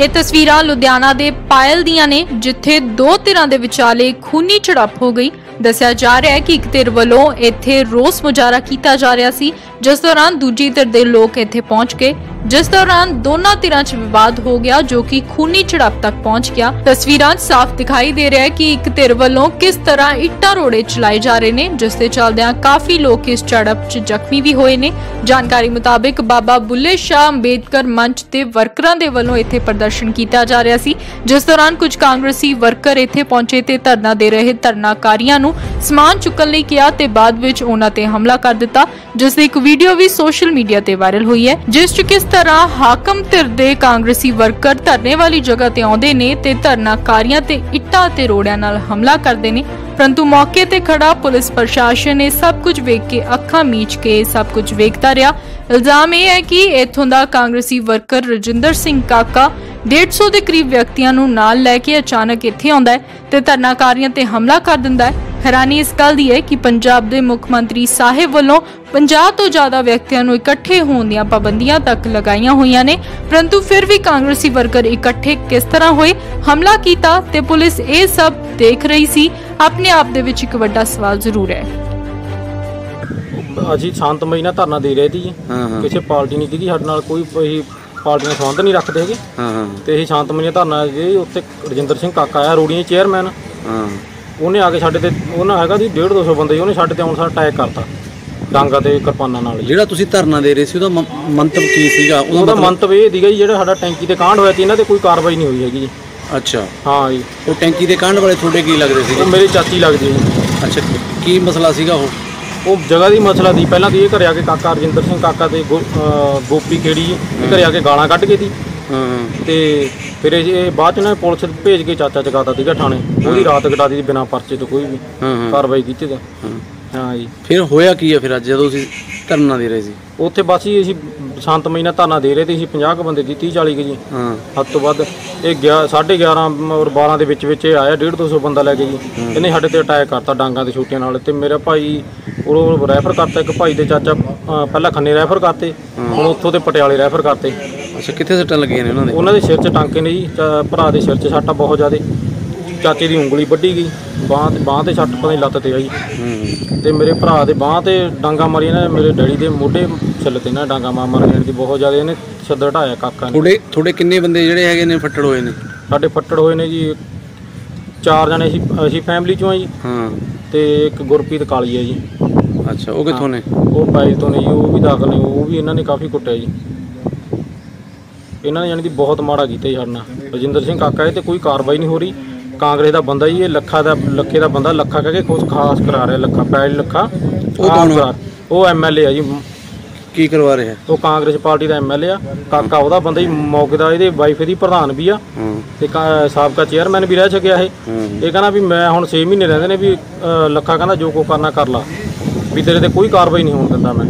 ਇਹ ਤਸਵੀਰਾਂ ਲੁਧਿਆਣਾ ਦੇ ਪਾਇਲ ਦੀਆਂ ਨੇ, ਜਿੱਥੇ ਦੋ ਧਿਰਾਂ ਦੇ ਵਿਚਾਲੇ ਖੂਨੀ ਝੜਪ ਹੋ ਗਈ। ਦੱਸਿਆ ਜਾ ਰਿਹਾ ਹੈ ਕਿ ਇੱਕ ਧਿਰ ਵੱਲੋਂ ਇੱਥੇ ਰੋਸ ਮੁਜ਼ਾਹਰਾ ਕੀਤਾ ਜਾ ਰਿਹਾ ਸੀ, ਜਿਸ ਦੌਰਾਨ ਦੂਜੀ ਧਿਰ ਦੇ ਲੋਕ ਇੱਥੇ ਪਹੁੰਚ ਗਏ, ਜਿਸ ਦੌਰਾਨ ਦੋਨਾਂ ਧਿਰਾਂ 'ਚ ਵਿਵਾਦ ਹੋ ਗਿਆ ਜੋ ਕਿ ਖੂਨੀ ਝੜਪ ਤੱਕ ਪਹੁੰਚ ਗਿਆ। ਤਸਵੀਰਾਂ 'ਚ ਸਾਫ਼ ਦਿਖਾਈ ਦੇ ਰਿਹਾ ਹੈ ਕਿ ਇੱਕ ਧਿਰ ਵੱਲੋਂ ਕਿਸ ਤਰ੍ਹਾਂ ਇੱਟਾਂ ਰੋੜੇ ਚਲਾਏ ਜਾ ਰਹੇ ਨੇ, ਜਿਸ ਦੇ ਚੱਲਦਿਆਂ ਕਾਫੀ ਲੋਕ ਇਸ ਝੜਪ 'ਚ ਜ਼ਖਮੀ ਵੀ ਹੋਏ ਨੇ। ਜਾਣਕਾਰੀ ਮੁਤਾਬਿਕ ਬਾਬਾ ਬੁੱਲੇ ਸ਼ਾਹ ਅੰਬੇਦਕਰ ਮੰਚ ਦੇ ਵਰਕਰਾਂ ਦੇ ਵੱਲੋਂ ਇੱਥੇ ਪ੍ਰਦਰਸ਼ਨ ਕੀਤਾ ਜਾ ਰਿਹਾ ਸੀ, ਜਿਸ ਦੌਰਾਨ ਕੁਝ ਕਾਂਗਰਸੀ ਵਰਕਰ ਇੱਥੇ ਪਹੁੰਚੇ ਤੇ ਧਰਨਾ ਦੇ ਰਹੇ ਧਰਨਾਕਾਰੀਆਂ ਨੂੰ ਸਮਾਨ ਚੁੱਕਣ ਲਈ ਕਿਹਾ ਤੇ ਬਾਅਦ ਵਿੱਚ ਉਹਨਾਂ ਤੇ ਹਮਲਾ ਕਰ ਦਿੱਤਾ, ਜਿਸ ਦੀ ਇੱਕ ਵੀਡੀਓ ਵੀ ਸੋਸ਼ਲ ਮੀਡੀਆ ਤੇ ਵਾਇਰਲ ਹੋਈ ਹੈ। ਜਿਸ 'ਚ ਕਿਸ ਤਰ੍ਹਾਂ ਹਾਕਮ ਧਿਰ ਦੇ ਕਾਂਗਰਸੀ ਵਰਕਰ ਧਰਨੇ ਵਾਲੀ ਜਗ੍ਹਾ ਤੇ ਆਉਂਦੇ ਨੇ ਤੇ ਧਰਨਾਕਾਰੀਆਂ ਤੇ ਇੱਟਾਂ ਤੇ ਰੋੜਿਆਂ ਨਾਲ ਹਮਲਾ ਕਰਦੇ ਨੇ। ਪਰੰਤੂ ਮੌਕੇ ਤੇ ਖੜਾ ਪੁਲਿਸ ਪ੍ਰਸ਼ਾਸਨ ਨੇ ਸਭ ਕੁਝ ਵੇਖ ਕੇ ਅੱਖਾਂ ਮੀਚ ਕੇ ਸਭ ਕੁਝ ਵੇਖਦਾ ਰਿਹਾ। ਇਲਜ਼ਾਮ ਇਹ ਹੈ ਕਿ ਇਥੋਂ ਦਾ ਕਾਂਗਰਸੀ ਵਰਕਰ ਰਜਿੰਦਰ ਸਿੰਘ ਕਾਕਾ 150 ਦੇ ਕਰੀਬ ਵਿਅਕਤੀਆਂ ਨੂੰ ਨਾਲ ਲੈ ਕੇ ਅਚਾਨਕ ਇੱਥੇ ਆਉਂਦਾ ਹੈ ਤੇ ਧਰਨਾਕਾਰੀਆਂ ਤੇ ਹਮਲਾ ਕਰ ਦਿੰਦਾ ਹੈ। ਹੈਰਾਨੀ ਇਸ ਗੱਲ ਦੀ ਹੈ ਕਿ ਪੰਜਾਬ ਦੇ ਮੁੱਖ ਮੰਤਰੀ ਸਾਹਿਬ ਵੱਲੋਂ 50 ਤੋਂ ਜ਼ਿਆਦਾ ਵਿਅਕਤੀਆਂ ਨੂੰ ਇਕੱਠੇ ਹੋਣ ਦੀਆਂ ਪਾਬੰਦੀਆਂ ਤੱਕ ਲਗਾਈਆਂ ਹੋਈਆਂ ਨੇ। ਪਰੰਤੂ ਫਿਰ ਵੀ ਕਾਂਗਰਸੀ ਵਰਕਰ ਇਕੱਠੇ ਕਿਸ ਤਰ੍ਹਾਂ ਹੋਏ? ਹਮਲਾ ਕੀਤਾ ਤੇ ਪੁਲਿਸ ਇਹ ਸਭ ਦੇਖ ਰਹੀ ਸੀ। ਆਪਣੇ ਆਪ ਦੇ ਵਿੱਚ ਇੱਕ ਵੱਡਾ ਸਵਾਲ ਜ਼ਰੂਰ ਹੈ। ਅਸੀਂ ਸ਼ਾਂਤਮਈ ਨਾਲ ਧਰਨਾ ਦੇ ਰਹੇ ਸੀ ਕਿਸੇ ਪਾਰਟੀ ਨਹੀਂ ਸੀਗੀ ਸਾਡੇ ਨਾਲ ਕੋਈ ਅਸੀਂ ਪਾਰਟੀ ਨਾਲ ਸੰਬੰਧ ਨਹੀਂ ਰੱਖਦੇ ਹੈਗੇ। ਤੇ ਅਸੀਂ ਸ਼ਾਂਤਮਈ ਨਾਲ ਧਰਨਾ ਦੇ ਉੱਥੇ ਰਜਿੰਦਰ ਸਿੰਘ ਕਾਕਾ ਆਇਆ ਰੋੜੀਆਂ ਚੇਅਰਮੈਨ। ਹਾਂ। ਉਹਨੇ ਆ ਕੇ ਸਾਡੇ ਤੇ ਉਹਨਾਂ ਹੈਗਾ ਸੀ 1.5 200 ਬੰਦੇ ਸੀ, ਉਹਨੇ ਸਾਡੇ ਤੇ ਆਉਣ ਸਾਰ ਅਟੈਕ ਕਰਤਾ। ਡਾਂਗਾ ਤੇ ਕਿਰਪਾਨਾਂ ਨਾਲ ਜੀ। ਜਿਹੜਾ ਤੁਸੀਂ ਧਰਨਾ ਦੇ ਰਹੇ ਸੀ ਉਹਦਾ ਮ- ਮੰਤਵ ਕੀ ਸੀਗਾ? ਉਹਦਾ ਮਤਲਬ- ਮੰਤਵ ਇਹ ਸੀਗਾ ਜੀ ਜਿਹੜਾ ਸਾਡਾ ਟੈਂਕੀ ਤੇ ਕਾਂਡ ਹੋਇਆ ਸੀ ਇਹਨਾਂ ਤੇ ਕੋਈ ਕਾਰਵਾਈ ਨਹੀਂ ਹੋਈ ਹੈਗੀ ਜੀ। ਅੱਛਾ। ਹਾਂ ਜੀ। ਉਹ ਟੈਂਕੀ ਦੇ ਕਾਂਡ ਵਾਲੇ ਤੁਹਾਡੇ ਕੀ ਲੱਗਦੇ ਉਹ ਸੀਗੇ ਮੇਰੀ ਚਾਚੀ ਲੱਗਦੀ ਜੀ। ਅੱਛਾ ਕੀ ਮਸਲਾ ਸੀਗਾ ਉਹ? ਉਹ ਜਗ੍ਹਾ ਦੀ ਮਸਲਾ ਦੀ ਪਹਿਲਾਂ ਤਾਂ ਇਹ ਘਰੇ ਆ ਕੇ ਕਾਕਾ ਰਜਿੰਦਰ ਸਿੰਘ ਕਾਕਾ ਤੇ ਗੋ- ਅਹ ਗੋਪੀ ਖੇੜੀ ਜੀ ਇਹ ਘਰੇ ਆ ਕੇ ਗਾਲਾਂ ਕੱਢ ਕੇ ਦੀ ਹਾਂ ਤੇ ਫਿਰ ਇਹ ਇਹ ਬਾਅਦ ਚ ਨਾ ਪੁਲਿਸ ਭੇਜ ਕੇ ਚਾਚਾ ਚਕਾਤਾ ਸੀਗਾ ਥਾਣੇ ਉਹਦੀ ਰਾਤ ਕਟਾਦੀ ਸੀ ਬਿਨਾਂ ਪਰਚੇ ਤੋਂ ਕੋਈ ਵੀ ਹਾਂ ਕਾਰਵਾਈ ਕੀਤੀ ਤਾਂ। ਹਾਂ। ਜੀ। ਫਿਰ ਹੋਇਆ ਕੀ ਆ ਫਿਰ ਅੱਜ ਜਦੋਂ ਤੁਸੀਂ ਧਰਨਾ ਦੇ ਰਹੇ ਸੀ? ਉੱਥੇ ਬਸ ਹੀ ਅਸੀਂ ਸ਼ਾਂਤਮਈ ਨਾਲ ਧਰਨਾ ਦੇ ਰਹੇ ਤੇ ਅਸੀਂ 50 ਕੁ ਬੰਦੇ ਦੀ 30 40 ਕੁ ਜੀ। ਹਾਂ। ਹੱਦ ਤੋਂ ਵੱਧ ਇਹ ਗਿਆ 11:30 ਔਰ 12 ਦੇ ਵਿੱਚ ਵਿੱਚ ਇਹ ਆਇਆ 1.5 200 ਬੰਦਾ ਲੈ ਕੇ ਜੀ। ਇਹਨੇ ਸਾਡੇ ਤੇ ਅਟੈਕ ਕਰਤਾ ਡਾਂਗਾਂ ਦੇ ਛੋਟੀਆਂ ਨਾਲ ਤੇ ਮੇਰਾ ਭਾਈ ਉਹ ਰੈਫਰ ਕਰਤਾ ਇੱਕ ਭਾਈ ਦੇ ਚਾਚਾ ਪਹਿਲਾਂ ਖੰਨੇ ਰੈਫਰ ਕਰਤੇ ਹੁਣ ਉੱਥੋਂ ਤੇ ਪਟਿਆਲੇ ਰੈਫਰ ਕਰਤੇ। ਅੱਛਾ ਕਿੱਥੇ ਸੱਟਾਂ ਲੱਗੀਆਂ ਨੇ ਉਹਨਾਂ ਦੇ? ਉਹਨਾਂ ਦੇ ਸਿਰ 'ਚ ਟਾਂਕੇ ਨੇ ਜੀ ਚਾ- ਭਰਾ ਦੇ ਸਿਰ 'ਚ ਸੱਟਾਂ ਬਹੁਤ ਜ਼ਿਆਦੇ। ਚਾਚੇ ਦੀ ਉਂਗਲੀ ਵੱਢੀ ਗਈ ਬਾਂਹ ਤੇ ਬਾਂਹ ਤੇ ਸੱਟ ਪਤਾ ਨਹੀਂ ਲੱਤ ਤੇ ਆਈ। ਹੂੰ। ਤੇ ਮੇਰੇ ਭਰਾ ਦੇ ਬਾਂਹ ਤੇ ਡਾਂਗਾ ਮਾਰੀਆਂ ਨੇ ਮੇਰੇ ਡੈਡੀ ਦੇ ਮੋਢੇ ਛਿੱਲ ਤੇ ਨਾ ਡਾਂਗਾ ਮਾਰ ਮਾਰ ਦੀ ਬਹੁਤ ਜ਼ਿਆਦਾ ਇਹਨੇ ਛੱਦਰ ਢਾਇਆ ਕਾਕਾ ਨੇ। ਤੁਹਾਡੇ ਤੁਹਾਡੇ ਕਿੰਨੇ ਬੰਦੇ ਜਿਹੜੇ ਹੈਗੇ ਨੇ ਫੱਟੜ ਹੋਏ ਨੇ? ਸਾਡੇ ਫੱਟੜ ਹੋਏ ਨੇ ਜੀ ਚਾਰ ਜਣੇ ਅਸੀਂ ਅਸੀਂ ਫੈਮਿਲੀ ਚੋਂ ਆ ਜੀ। ਹਾਂ। ਤੇ ਇੱਕ ਗੁਰਪ੍ਰੀਤ ਕਾਲੀ ਹੈ ਜੀ। ਅੱਛਾ ਉਹ ਕਿੱਥੋਂ ਨੇ? ਉਹ ਪਾਈਲ ਤੋਂ ਨੇ ਜੀ ਉਹ ਵੀ ਦਾਖਲ ਨੇ ਉਹ ਵੀ ਇਹਨਾਂ ਨੇ ਕਾਫੀ ਕੁੱਟਿਆ ਜੀ। ਇਹਨਾਂ ਨੇ ਜਾਣੀ ਕਿ ਬਹੁਤ ਮਾੜਾ ਕੀਤਾ ਜੀ ਸਾਡੇ ਨਾਲ। ਰਜਿੰਦਰ ਸਿੰਘ ਕਾਕਾ ਇਹ ਤੇ ਕੋਈ ਕਾਰਵਾਈ ਨਹੀਂ ਹੋ ਰਹੀ। ਕਾਂਗਰਸ ਦਾ ਬੰਦਾ ਜੀ ਇਹ ਲੱਖਾ ਦਾ ਲੱਖੇ ਦਾ ਬੰਦਾ ਲੱਖਾ ਕਹਿ ਕੇ ਖੁਦ ਖਾਸ ਕਰਾ ਰਿਹਾ ਲੱਖਾ ਪੈਲ ਲੱਖਾ ਉਹ ਕੌਣ? ਕਰਾ- ਉਹ ਐਮਐਲਏ ਆ ਜੀ। ਕੀ ਕਰਵਾ ਰਿਹਾ? ਉਹ ਕਾਂਗਰਸ ਪਾਰਟੀ ਦਾ ਐਮਐਲਏ ਆ। ਕਾਕਾ ਉਹਦਾ ਬੰਦਾ ਜੀ ਮੌਕੇ ਦਾ ਇਹਦੇ ਵਾਈਫ ਇਹਦੀ ਪ੍ਰਧਾਨ ਵੀ ਆ। ਹਾਂ। ਤੇ ਕਾ- ਸਾਬਕਾ ਚੇਅਰਮੈਨ ਵੀ ਰਹਿ ਚੁੱਕਿਆ ਇਹ। ਹੂੰ। ਇਹ ਕਹਿੰਦਾ ਵੀ ਮੈਂ ਹੁਣ 6 ਮਹੀਨੇ ਰਹਿੰਦੇ ਨੇ ਵੀ ਅ, ਲੱਖਾ ਕਹਿੰਦਾ ਜੋ ਕੋ ਕਰਨਾ ਕਰ ਲਾ। ਵੀ ਤੇਰੇ ਤੇ ਕੋਈ ਕਾਰਵਾਈ ਨਹੀਂ ਹੋਣ ਦਿੰਦਾ ਮੈਂ।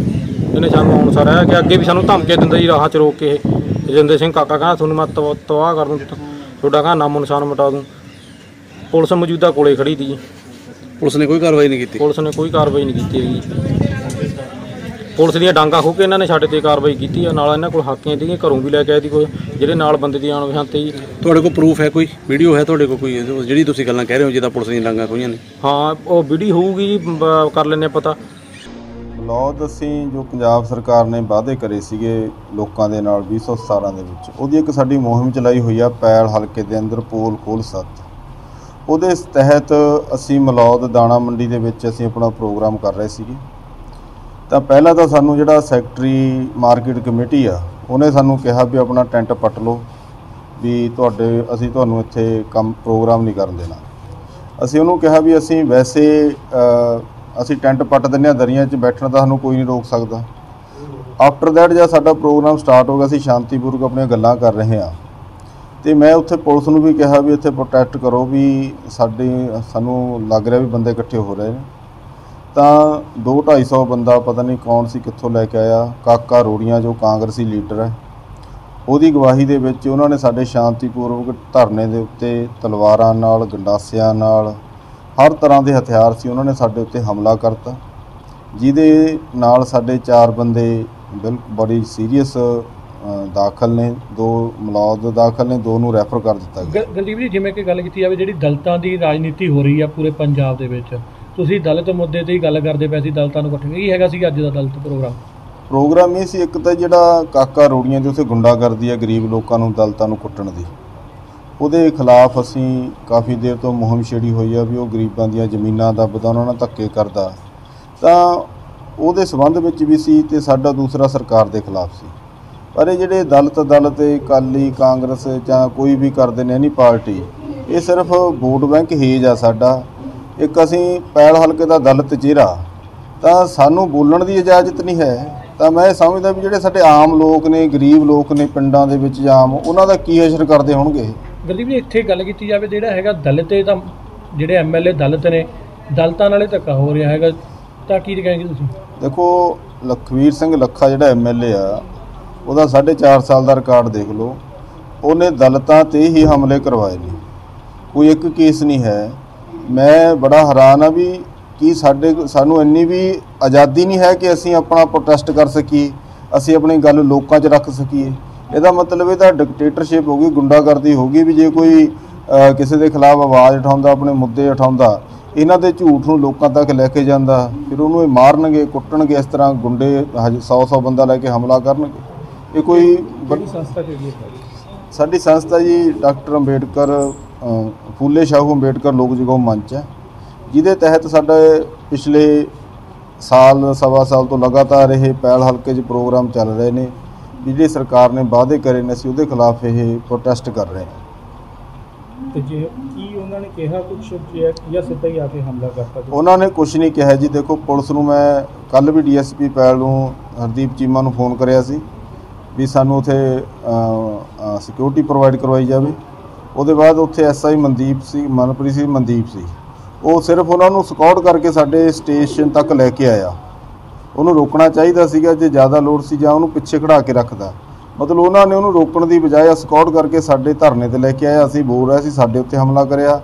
ਇਹਨੇ ਸਾਨੂੰ ਹੁਣ ਸਾਰਾ ਕਿ ਅੱਗੇ ਵੀ ਸਾਨੂੰ ਧਮਕੀਆਂ ਦਿੰਦਾ ਜੀ ਰਾਹਾਂ 'ਚ ਰੋਕ ਕੇ ਇਹ। ਰਜਿੰਦਰ ਸਿੰਘ ਕਾਕਾ ਕਹਿੰਦਾ ਤੁਹਾਨੂੰ ਮੈਂ ਤਵਾ- ਤਬਾਹ ਕਰ ਦੂੰ ਤੁਹਾਡਾ ਕਹਿੰਦਾ ਨਾਮੋ ਨਿਸ਼ਾਨ ਮਿਟਾ ਦੂੰ। ਪੁਲਿਸ ਮੌਜੂਦਾ ਕੋਲੇ ਖੜੀ ਤੀ ਜੀ। ਪੁਲਿਸ ਨੇ ਕੋਈ ਕਾਰਵਾਈ ਨਹੀਂ ਕੀਤੀ? ਪੁਲਿਸ ਨੇ ਕੋਈ ਕਾਰਵਾਈ ਨਹੀਂ ਕੀਤੀ ਹੈਗੀ। ਪੁਲਿਸ ਦੀਆਂ ਡਾਂਗਾ ਖੋ ਕੇ ਇਹਨਾਂ ਨੇ ਸਾਡੇ ਤੇ ਕਾਰਵਾਈ ਕੀਤੀ ਆ। ਨਾਲ ਇਹਨਾਂ ਕੋਲ ਹਾਕੀਆਂ ਸੀਗੀਆਂ ਘਰੋਂ ਵੀ ਲੈ ਕੇ ਆਏ ਦੀ ਕੋਈ ਜਿਹੜੇ ਨਾਲ ਬੰਦੇ ਦੀ ਆਣ ਪਛਾਣ ਤੇ ਜੀ। ਤੁਹਾਡੇ ਕੋਲ ਪ੍ਰੂਫ ਹੈ ਕੋਈ? ਵੀਡੀਓ ਹੈ ਤੁਹਾਡੇ ਕੋਲ ਕੋਈ? ਜਿਹੜੀ ਤੁਸੀਂ ਗੱਲਾਂ ਕਹਿ ਰਹੇ ਹੋ ਜਿਹਦਾ ਪੁਲਿਸ ਦੀਆਂ ਡਾਂਗਾ ਕੋਈਆਂ ਨੇ। ਹਾਂ ਉਹ ਵੀਡੀਓ ਹੋਊਗੀ ਜੀ ਬ- ਕਰ ਲੈਣੇ ਪਤਾ। ਮਲੌਦ ਅਸੀਂ ਜੋ ਪੰਜਾਬ ਸਰਕਾਰ ਨੇ ਵਾਅਦੇ ਕਰੇ ਸੀਗੇ ਲੋਕਾਂ ਦੇ ਨਾਲ 2017 ਦੇ ਵਿੱਚ। ਉਹਦੀ ਇੱਕ ਸਾਡੀ ਮੁਹਿੰਮ ਚਲਾਈ ਹੋਈ ਆ, ਪੈਲ ਹਲਕੇ ਦੇ ਅੰਦਰ ਪੋਲ ਖੋਲ ਸੱਤ। ਉਹਦੇ ਤਹਿਤ ਅਸੀਂ ਮਲੌਦ ਦਾਣਾ ਮੰਡੀ ਦੇ ਵਿੱਚ ਅਸੀਂ ਆਪਣਾ ਪ੍ਰੋਗਰਾਮ ਕਰ ਰਹੇ ਸੀਗੇ। ਤਾਂ ਪਹਿਲਾਂ ਤਾਂ ਸਾਨੂੰ ਜਿਹੜਾ ਸੈਕਟਰੀ ਮਾਰਕੀਟ ਕਮੇਟੀ ਆ, ਉਹਨੇ ਸਾਨੂੰ ਕਿਹਾ ਵੀ ਆਪਣਾ ਟੈਂਟ ਪੱਟ ਲਓ, ਵੀ ਤੁਹਾਡੇ, ਅਸੀਂ ਤੁਹਾਨੂੰ ਇੱਥੇ ਕੰਮ, ਪ੍ਰੋਗਰਾਮ ਨਹੀਂ ਕਰਨ ਦੇਣਾ। ਅਸੀਂ ਉਹਨੂੰ ਕਿਹਾ ਵੀ ਅਸੀਂ ਵੈਸੇ ਅਸੀਂ ਟੈਂਟ ਪੱਟ ਦਿੰਦੇ ਹਾਂ ਦਰੀਆਂ 'ਚ ਬੈਠਣ ਦਾ ਸਾਨੂੰ ਕੋਈ ਨਹੀਂ ਰੋਕ ਸਕਦਾ। ਆਫਟਰ ਦੈਟ ਜਦ ਸਾਡਾ ਪ੍ਰੋਗਰਾਮ ਸਟਾਰਟ ਹੋ ਗਿਆ, ਅਸੀਂ ਸ਼ਾਂਤੀਪੂਰਵਕ ਆਪਣੀਆਂ ਗੱਲਾਂ ਕਰ ਰਹੇ ਹਾਂ। ਤੇ ਮੈਂ ਉੱਥੇ ਪੁਲਿਸ ਨੂੰ ਵੀ ਕਿਹਾ ਵੀ ਇੱਥੇ ਪ੍ਰੋਟੈਸਟ ਕਰੋ ਵੀ ਸਾਡੇ, ਸਾਨੂੰ ਲੱਗ ਰਿਹਾ ਵੀ ਬੰਦੇ ਇਕੱਠੇ ਹੋ ਰਹੇ ਨੇ। ਤਾਂ 2-250 ਬੰਦਾ ਪਤਾ ਨਹੀਂ ਕੌਣ ਸੀ, ਕਿੱਥੋਂ ਲੈ ਕੇ ਆਇਆ, ਕਾਕਾ ਰੋੜੀਆਂ ਜੋ ਕਾਂਗਰਸੀ ਲੀਡਰ ਹੈ। ਉਹਦੀ ਗਵਾਹੀ ਦੇ ਵਿੱਚ ਉਹਨਾਂ ਨੇ ਸਾਡੇ ਸ਼ਾਂਤੀਪੂਰਵਕ ਧਰਨੇ ਦੇ ਉੱਤੇ ਤਲਵਾਰਾਂ ਨਾਲ, ਗੰਡਾਸਿਆਂ ਨਾਲ ਹਰ ਤਰ੍ਹਾਂ ਦੇ ਹਥਿਆਰ ਸੀ ਉਹਨਾਂ ਨੇ ਸਾਡੇ ਉੱਤੇ ਹਮਲਾ ਕਰਤਾ। ਜਿਹਦੇ ਨਾਲ ਸਾਡੇ ਚਾਰ ਬੰਦੇ ਬਿਲ ਬੜੀ ਸੀਰੀਅਸ ਦਾਖਲ ਨੇ। ਦੋ ਮਲੌਦ ਦਾਖਲ ਨੇ ਦੋ ਨੂੰ ਰੈਫਰ ਕਰ ਦਿੱਤਾ ਗਿਆ। ਗ- ਗਲਦੀਪ ਜੀ ਜਿਵੇਂ ਕਿ ਗੱਲ ਕੀਤੀ ਜਾਵੇ ਜਿਹੜੀ ਦਲਿਤਾਂ ਦੀ ਰਾਜਨੀਤੀ ਹੋ ਰਹੀ ਆ ਪੂਰੇ ਪੰਜਾਬ ਦੇ ਵਿੱਚ ਤੁਸੀਂ ਦਲਿਤ ਮੁੱਦੇ ਤੇ ਹੀ ਗੱਲ ਕਰਦੇ ਪਏ ਸੀ ਦਲਿਤਾਂ ਨੂੰ ਇਕੱਠੇ। ਕੀ ਹੈਗਾ ਸੀ ਅੱਜ ਦਾ ਦਲਿਤ ਪ੍ਰੋਗਰਾਮ? ਪ੍ਰੋਗਰਾਮ ਇਹ ਸੀ ਇੱਕ ਤਾਂ ਜਿਹੜਾ ਕਾਕਾ ਰੋੜੀਆਂ ਦੇ ਉੱਤੇ ਗੁੰਡਾਗਰਦੀ ਹੈ ਗਰੀਬ ਲੋਕਾਂ ਨੂੰ ਦਲਤਾਂ ਨੂੰ ਕੁੱਟਣ ਦੀ। ਉਹਦੇ ਖਿਲਾਫ ਅਸੀਂ ਕਾਫੀ ਦੇਰ ਤੋਂ ਮੁਹਿੰਮ ਛੇੜੀ ਹੋਈ ਆ ਵੀ ਉਹ ਗਰੀਬਾਂ ਦੀਆਂ ਜ਼ਮੀਨਾਂ ਦੱਬਦਾ ਉਹਨਾਂ ਨਾਲ ਧੱਕੇ ਕਰਦਾ। ਤਾਂ ਉਹਦੇ ਸਬੰਧ ਵਿੱਚ ਵੀ ਸੀ ਤੇ ਸਾਡਾ ਦੂਸਰਾ ਸਰਕਾਰ ਦੇ ਖਿਲਾਫ ਸੀ। ਪਰ ਇਹ ਜਿਹੜੇ ਦਲਤ ਦਲ ਤੇ ਕਾਲੀ ਕਾਂਗਰਸ ਜਾਂ ਕੋਈ ਵੀ ਕਰਦੇ ਨੇ ਨਹੀਂ ਪਾਰਟੀ, ਇਹ ਸਿਰਫ ਵੋਟ ਬੈਂਕ ਹੇਜ ਆ ਸਾਡਾ। ਇੱਕ ਅਸੀਂ ਪੈਲ ਹਲਕੇ ਦਾ ਦਲਤ ਚਿਹਰਾ, ਤਾਂ ਸਾਨੂੰ ਬੋਲਣ ਦੀ ਇਜਾਜ਼ਤ ਨਹੀਂ ਹੈ। ਤਾਂ ਮੈਂ ਇਹ ਸਮਝਦਾ ਵੀ ਜਿਹੜੇ ਸਾਡੇ ਆਮ ਲੋਕ ਨੇ, ਗਰੀਬ ਲੋਕ ਨੇ ਪਿੰਡਾਂ ਦੇ ਵਿੱਚ ਜਾਂ ਆਮ, ਉਹਨਾਂ ਦਾ ਕੀ ਅਸਰ ਕਰਦੇ ਹੋਣਗੇ? ਗਲਦੀਪ ਜੀ, ਇੱਥੇ ਗੱਲ ਕੀਤੀ ਜਾਵੇ, ਜਿਹੜਾ ਹੈਗਾ ਦਲਿਤ ਇਹ ਤਾਂ ਜਿਹੜੇ ਐਮਐਲਏ ਦਲਿਤ ਨੇ, ਦਲਿਤਾਂ ਨਾਲੇ ਧੱਕਾ ਹੋ ਰਿਹਾ ਹੈਗਾ, ਤਾਂ ਕੀ ਕਹਾਂਗੇ ਤੁਸੀਂ? ਦੇਖੋ, ਲਖਵੀਰ ਸਿੰਘ ਲੱਖਾ ਜਿਹੜਾ ਐਮਐਲਏ ਆ, ਉਹਦਾ 4.5 ਸਾਲ ਦਾ ਰਿਕਾਰਡ ਦੇਖ ਲਓ। ਉਹਨੇ ਦਲਤਾਂ ਤੇ ਹੀ ਹਮਲੇ ਕਰਵਾਏ ਨੇ। ਕੋਈ ਇੱਕ ਕੇਸ ਨਹੀਂ ਹੈ। ਮੈਂ ਬੜਾ ਹੈਰਾਨ ਆ ਵੀ ਕੀ ਸਾਡੇ ਸਾਨੂੰ ਇੰਨੀ ਵੀ ਆਜ਼ਾਦੀ ਨਹੀਂ ਹੈ ਕਿ ਅਸੀਂ ਆਪਣਾ ਪ੍ਰੋਟੈਸਟ ਕਰ ਸਕੀਏ, ਅਸੀਂ ਆਪਣੀ ਗੱਲ ਲੋਕਾਂ 'ਚ ਰੱਖ ਸਕੀਏ। ਇਹਦਾ ਮਤਲਬ ਇਹ ਤਾਂ ਡਿਕਟੇਟਰਸ਼ਿਪ ਹੋ ਗਈ ਗੁੰਡਾਗਰਦੀ ਹੋ ਗਈ ਵੀ ਜੇ ਕੋਈ ਕਿਸੇ ਦੇ ਖਿਲਾਫ ਆਵਾਜ਼ ਉਠਾਉਂਦਾ ਆਪਣੇ ਮੁੱਦੇ ਉਠਾਉਂਦਾ ਇਹਨਾਂ ਦੇ ਝੂਠ ਨੂੰ ਲੋਕਾਂ ਤੱਕ ਲੈ ਕੇ ਜਾਂਦਾ ਫਿਰ ਉਹਨੂੰ ਇਹ ਮਾਰਨਗੇ ਕੁੱਟਣਗੇ ਇਸ ਤਰ੍ਹਾਂ ਗੁੰਡੇ 100 100 ਬੰਦਾ ਲੈ ਕੇ ਹਮਲਾ ਕਰਨਗੇ। ਇਹ ਕੋਈ ਸੰਸਥਾ ਕਿਹੜੀ ਹੈ ਸਾਡੀ ਸੰਸਥਾ ਜੀ ਡਾਕਟਰ ਅੰਬੇਡਕਰ ਫੂਲੇ ਸ਼ਾਹੂ ਅੰਬੇਡਕਰ ਲੋਕ ਜਗਾਉ ਮੰਚ ਹੈ ਜਿਹਦੇ ਤਹਿਤ ਸਾਡੇ ਪਿਛਲੇ ਸਾਲ ਸਵਾ ਸਾਲ ਤੋਂ ਲਗਾਤਾਰ ਇਹ ਪਹਿਲ ਹਲਕੇ 'ਚ ਪ੍ਰੋਗਰਾਮ ਚੱਲ ਰਹੇ ਨੇ। ਜਿਹੜੀ ਸਰਕਾਰ ਨੇ ਵਾਅਦੇ ਕਰੇ ਨੇ ਅਸੀਂ ਉਹਦੇ ਖਿਲਾਫ ਇਹ ਪ੍ਰੋਟੈਸਟ ਕਰ ਰਹੇ ਹਾਂ। ਤੇ ਜੇ ਕੀ ਉਹਨਾਂ ਨੇ ਕਿਹਾ ਕੁਝ ਜਾਂ ਸਿੱਧਾ ਹੀ ਆ ਕੇ ਹਮਲਾ ਕਰਤਾ? ਉਹਨਾਂ ਨੇ ਕੁਝ ਨਹੀਂ ਕਿਹਾ ਜੀ। ਦੇਖੋ ਪੁਲਿਸ ਨੂੰ ਮੈਂ ਕੱਲ ਵੀ ਡੀਐਸਪੀ ਪੈਲ ਨੂੰ ਹਰਦੀਪ ਚੀਮਾ ਨੂੰ ਫੋਨ ਕਰਿਆ ਸੀ ਵੀ ਸਾਨੂੰ ਉਥੇ ਸਿਕਿਉਰਿਟੀ ਪ੍ਰੋਵਾਈਡ ਕਰਵਾਈ ਜਾਵੇ। ਉਹਦੇ ਬਾਅਦ ਉੱਥੇ ਐਸਆਈ ਮਨਦੀਪ ਸੀ ਮਨਪ੍ਰੀਤ ਸੀ ਮਨਦੀਪ ਸੀ। ਉਹ ਸਿਰਫ ਉਹਨਾਂ ਨੂੰ ਸਕਾਊਟ ਕਰਕੇ ਸਾਡੇ ਸਟੇਸ਼ਨ ਤੱਕ ਲੈ ਕੇ ਆਇਆ। ਉਹਨੂੰ ਰੋਕਣਾ ਚਾਹੀਦਾ ਸੀਗਾ ਜੇ ਜ਼ਿਆਦਾ ਲੋਡ ਸੀ ਜਾਂ ਉਹਨੂੰ ਪਿੱਛੇ ਖੜਾ ਕੇ ਰੱਖਦਾ। ਮਤਲਬ ਉਹਨਾਂ ਨੇ ਉਹਨੂੰ ਰੋਕਣ ਦੀ ਬਜਾਏ ਸਕਾਊਟ ਕਰਕੇ ਸਾਡੇ ਧਰਨੇ ਤੇ ਲੈ ਕੇ ਆਇਆ ਅਸੀਂ ਬੋਲ ਰਹੇ ਸੀ ਸਾਡੇ ਉੱਤੇ ਹਮਲਾ ਕਰਿਆ।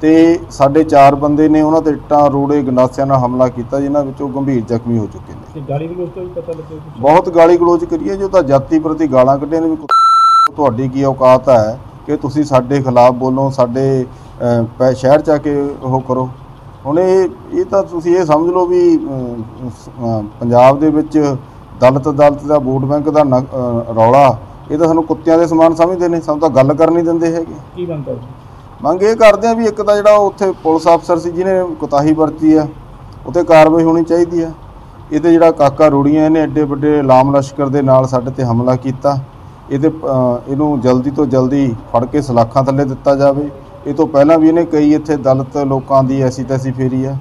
ਤੇ ਸਾਡੇ ਚਾਰ ਬੰਦੇ ਨੇ ਉਹਨਾਂ ਤੇ ਇੱਟਾਂ ਰੋੜੇ ਗੰਡਾਸਿਆਂ ਨਾਲ ਹਮਲਾ ਕੀਤਾ ਜਿਨ੍ਹਾਂ ਵਿੱਚੋਂ ਗੰਭੀਰ ਜ਼ਖਮੀ ਹੋ ਚੁੱਕੇ ਨੇ। ਤੇ ਗਾਲੀ ਗਲੋਚ ਤੋਂ ਵੀ ਪਤਾ ਲੱਗਿਆ ਕੁਛ? ਬਹੁਤ ਗਾਲੀ ਗਲੋਚ ਕਰੀਏ ਜੋ ਤਾਂ ਜਾਤੀ ਪ੍ਰਤੀ ਗਾਲਾਂ ਕੱਢੀਆਂ ਨੇ ਵੀ ਤੁਹਾਡੀ ਕੀ ਔਕਾਤ ਹੈ ਕਿ ਤੁਸੀਂ ਸਾਡੇ ਖਿਲਾਫ ਬੋਲੋ ਸਾਡੇ ਸ਼ਹਿਰ ਚ ਆ ਕੇ ਉਹ ਕਰੋ। ਹੁਣ ਇਹ ਇਹ ਤਾਂ ਤੁਸੀਂ ਇਹ ਸਮਝ ਲਓ ਵੀ ਪੰਜਾਬ ਦੇ ਵਿੱਚ ਦਲਿਤ ਦਲਿਤ ਦਾ ਵੋਟ ਬੈਂਕ ਦਾ ਨ- ਰੌਲਾ ਇਹ ਤਾਂ ਸਾਨੂੰ ਕੁੱਤਿਆਂ ਦੇ ਸਮਾਨ ਸਮਝਦੇ ਨੇ ਸਾਨੂੰ ਤਾਂ ਗੱਲ ਕਰਨ ਨਹੀਂ ਦਿੰਦੇ ਹੈਗੇ। ਕੀ ਕਰਦੇ ਮੰਗ ਇਹ ਕਰਦੇ ਆ ਵੀ ਇੱਕ ਤਾਂ ਜਿਹੜਾ ਉੱਥੇ ਪੁਲਿਸ ਅਫਸਰ ਸੀ ਜਿਹਨੇ ਕੁਤਾਹੀ ਵਰਤੀ ਆ ਉੱਤੇ ਕਾਰਵਾਈ ਹੋਣੀ ਚਾਹੀਦੀ ਆ। ਇਹ ਤੇ ਜਿਹੜਾ ਕਾਕਾ ਰੂੜੀਆਂ ਇਹਨੇ ਐਡੇ ਵੱਡੇ ਲਾਮ ਲਸ਼ਕਰ ਦੇ ਨਾਲ ਸਾਡੇ ਤੇ ਹਮਲਾ ਕੀਤਾ। ਇਹਦੇ ਅ, ਇਹਨੂੰ ਜਲਦੀ ਤੋਂ ਜਲਦੀ ਫੜ ਕੇ ਸਲਾਖਾਂ ਥੱਲੇ ਦਿੱਤਾ ਜਾਵੇ। ਇਹ ਤੋਂ ਪਹਿਲਾਂ ਵੀ ਇਹਨੇ ਕਈ ਇੱਥੇ ਦਲਿਤ ਲੋਕਾਂ ਦੀ ਐਸੀ ਤੈਸੀ ਫੇਰੀ ਆ।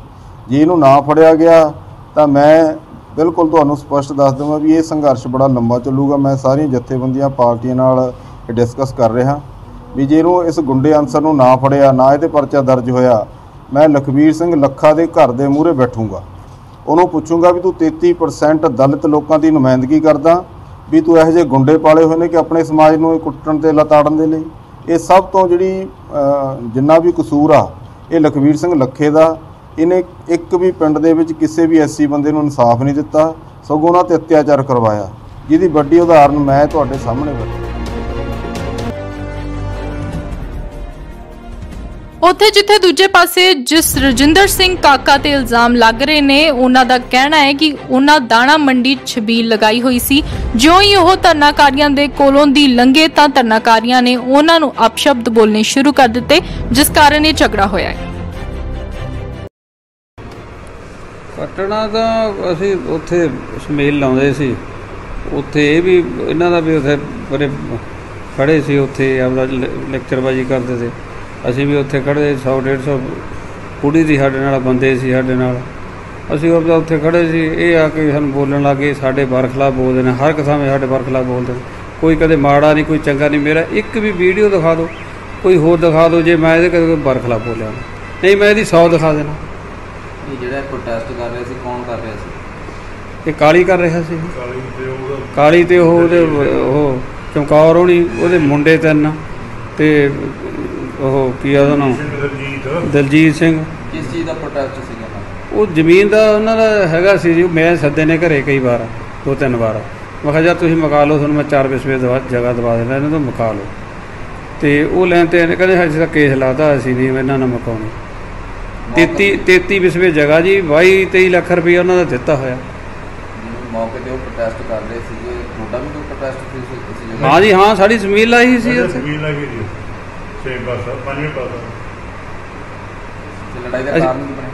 ਜੇ ਇਹਨੂੰ ਨਾ ਫੜਿਆ ਗਿਆ, ਤਾਂ ਮੈਂ ਬਿਲਕੁਲ ਤੁਹਾਨੂੰ ਸਪਸ਼ਟ ਦੱਸ ਦਵਾਂ ਵੀ ਇਹ ਸੰਘਰਸ਼ ਬੜਾ ਲੰਬਾ ਚੱਲੂਗਾ। ਮੈਂ ਸਾਰੀਆਂ ਜਥੇਬੰਦੀਆਂ ਪਾਰਟੀਆਂ ਨਾਲ ਡਿਸਕਸ ਕਰ ਰਿਹਾ। ਵੀ ਜੇ ਇਹਨੂੰ ਇਸ ਗੁੰਡੇ ਅਨਸਰ ਨੂੰ ਨਾ ਫੜਿਆ, ਨਾ ਇਹਦੇ ਪਰਚਾ ਦਰਜ ਹੋਇਆ, ਮੈਂ ਲਖਵੀਰ ਸਿੰਘ ਲੱਖਾ ਦੇ ਘਰ ਦੇ ਮੂਹਰੇ ਬੈਠੂੰਗਾ। ਉਹਨੂੰ ਪੁੱਛੂੰਗਾ ਵੀ ਤੂੰ 33% ਦਲਿਤ ਲੋਕਾਂ ਦੀ ਨੁਮਾਇੰਦਗੀ ਕਰਦਾ, ਵੀ ਤੂੰ ਇਹੋ ਜਿਹੇ ਗੁੰਡੇ ਪਾਲੇ ਹੋਏ ਨੇ ਕਿ ਆਪਣੇ ਸਮਾਜ ਨੂੰ ਇਹ ਕੁੱਟਣ ਤੇ ਲਤਾੜਨ ਦੇ ਲਈ? ਇਹ ਸਭ ਤੋਂ ਜਿਹੜੀ ਜਿੰਨਾ ਵੀ ਕਸੂਰ ਆ, ਇਹ ਲਖਵੀਰ ਸਿੰਘ ਲੱਖੇ ਦਾ। ਇਹਨੇ ਇੱਕ ਵੀ ਪਿੰਡ ਦੇ ਵਿੱਚ ਕਿਸੇ ਵੀ ਐਸੀ ਬੰਦੇ ਨੂੰ ਇਨਸਾਫ ਨਹੀਂ ਦਿੱਤਾ। ਸਗੋਂ ਉਹਨਾਂ ਤੇ ਅਤਿਆਚਾਰ ਕਰਵਾਇਆ। ਜਿਹਦੀ ਵੱਡੀ ਉਦਾਹਰਨ ਮੈਂ ਤੁਹਾਡੇ ਸਾਹਮਣੇ ਬੈਠਾ ਉੱਥੇ ਜਿੱਥੇ ਦੂਜੇ ਪਾਸੇ ਜਿਸ ਰਜਿੰਦਰ ਸਿੰਘ ਕਾਕਾ ਤੇ ਇਲਜ਼ਾਮ ਲੱਗ ਰਹੇ ਨੇ, ਉਹਨਾਂ ਦਾ ਕਹਿਣਾ ਹੈ ਕਿ ਉਹਨਾਂ ਦਾਣਾ ਮੰਡੀ ਛਬੀਲ ਲਗਾਈ ਹੋਈ ਸੀ। ਜਿਉਂ ਹੀ ਉਹ ਧਰਨਾਕਾਰੀਆਂ ਦੇ ਕੋਲੋਂ ਦੀ ਲੰਘੇ ਤਾਂ ਧਰਨਾਕਾਰੀਆਂ ਨੇ ਉਹਨਾਂ ਨੂੰ ਅਪਸ਼ਬਦ ਬੋਲਣੇ ਸ਼ੁਰੂ ਕਰ ਦਿੱਤੇ, ਜਿਸ ਕਾਰਨ ਇਹ ਝਗੜਾ ਹੋਇਆ ਹੈ। ਕੱਟਣਾ ਤਾਂ ਅਸੀਂ ਉੱਥੇ ਸਮੇਲ ਲਾਉਂਦੇ ਸੀ। ਉੱਥੇ ਇਹ ਵੀ, ਇਹਨਾਂ ਦਾ ਵੀ ਉੱਥੇ ਬੜੇ ਖੜੇ ਸੀ, ਉੱਥੇ ਆਪਦਾ ਲੈਕਚਰਬਾਜੀ ਕਰਦੇ ਸੀ। ਅਸੀਂ ਵੀ ਉੱਥੇ ਖੜੇ 100 150 ਕੁੜੀ ਦੀ ਸਾਡੇ ਨਾਲ ਬੰਦੇ ਸੀ ਸਾਡੇ ਨਾਲ। ਅਸੀਂ ਆਪਦਾ ਉੱਥੇ ਖੜੇ ਸੀ ਇਹ ਆ ਕੇ ਸਾਨੂੰ ਬੋਲਣ ਲੱਗੇ ਸਾਡੇ ਬਰਖਲਾਫ ਬੋਲਦੇ ਨੇ ਹਰ 'ਤੇ ਸਾਡੇ ਬਰਖਲਾਫ ਬੋਲਦੇ ਨੇ। ਕੋਈ ਕਦੇ ਮਾੜਾ ਨਹੀਂ ਕੋਈ ਚੰਗਾ ਨਹੀਂ ਮੇਰਾ ਇੱਕ ਵੀ ਵੀਡੀਓ ਦਿਖਾ ਦਿਓ ਕੋਈ ਹੋਰ ਦਿਖਾ ਦਿਓ ਜੇ ਮੈਂ ਇਹਦੇ ਕਦੇ ਬਰਖਲਾਫ ਬੋਲਿਆ। ਨਹੀਂ ਮੈਂ ਇਹਦੀ 100 ਦਿਖਾ ਦੇਣਾ। ਇਹ ਜਿਹੜਾ ਪ੍ਰੋਟੈਸਟ ਕਰ ਰਿਹਾ ਸੀ ਕੌਣ ਕਰ ਰਿਹਾ ਸੀ? ਇਹ ਕਾਲੀ ਕਰ ਰਿਹਾ ਸੀ। ਕਾਲੀ ਤੇ ਉਹ ਉਹਦੇ ਉਹ ਚਮਕੌਰ ਹੋਣੀ ਉਹਦੇ ਮੁੰਡੇ ਤਿੰਨ। ਤੇ ਉਹ ਕੀ ਆ ਉਹਦਾ ਨਾਮ? ਦਲਜੀਤ ਸਿੰਘ। ਕਿਸ ਚੀਜ਼ ਦਾ ਪ੍ਰੋਟੈਸਟ ਸੀਗਾ ਉਹ? ਜ਼ਮੀਨ ਦਾ ਉਹਨਾਂ ਦਾ ਹੈਗਾ ਸੀ ਜੀ ਮੈਂ ਸੱਦੇ ਨੇ ਘਰੇ ਕਈ ਵਾਰ ਦੋ ਤਿੰਨ ਵਾਰ। ਮੈਂ ਕਿਹਾ ਤੁਸੀਂ ਮਕਾ ਲਓ ਤੁਹਾਨੂੰ ਮੈਂ ਚਾਰ ਵਿਸਵੇ ਦਵਾ ਜਗ੍ਹਾ ਦਵਾ ਦੇਣਾ ਇਹਨਾਂ ਤੋਂ ਮਕਾ ਲਓ। ਤੇ ਉਹ ਲੈਣ ਤੇ ਇਹਨੇ ਕਹਿੰਦੇ ਅਸੀਂ ਤਾਂ ਕੇਸ ਲਾਤਾ ਅਸੀਂ ਨਹੀਂ ਇਹਨਾਂ ਨਾਲ ਮਕਾਉਣੀ। 33 33 ਵਿਸਵੇ ਜਗ੍ਹਾ ਜੀ 22 23 ਲੱਖ ਰੁਪਏ ਉਹਨਾਂ ਦਾ ਦਿੱਤਾ ਹੋਇਆ। ਮੌਕੇ ਤੇ ਉਹ ਪ੍ਰੋਟੈਸਟ ਕਰ ਰਹੇ ਸੀਗੇ। ਤੁਹਾਡਾ ਵੀ ਕੋਈ ਪ੍ਰੋਟੈਸਟ ਸੀ ਹਾਂ ਜੀ ਹਾਂ ਸਾਡੀ ਜ਼ਮੀਨ ਲਾਈ ਸੀ ਉੱਥੇ। ਜ਼ਮੀਨ ਲੱਗੀ ਜੀ ਛੇ ਪਾਸਾ ਪੰਜਵੇਂ ਪਾਸਾ ਤੇ ਲੜਾਈ ਦਾ ਕਾਰਨ ਕੀ ਬਣਿਆ?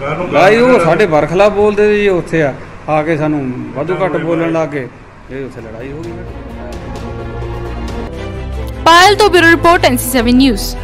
ਕਾਹਨੂੰ ਭਾਈ ਉਹ ਸਾਡੇ ਵਰਖਲਾ ਬੋਲਦੇ ਸੀ ਜੀ ਉੱਥੇ ਆ ਆ ਕੇ ਸਾਨੂੰ ਵਾਧੂ ਘੱਟ ਬੋਲਣ ਲੱਗ ਗਏ। ਇਹ ਉੱਥੇ ਲੜਾਈ ਹੋ ਗਈ। ਪਾਇਲ ਤੋਂ ਬਿਊਰੋ ਰਿਪੋਰਟ ਐਨਸੀ7 ਨਿਊਜ਼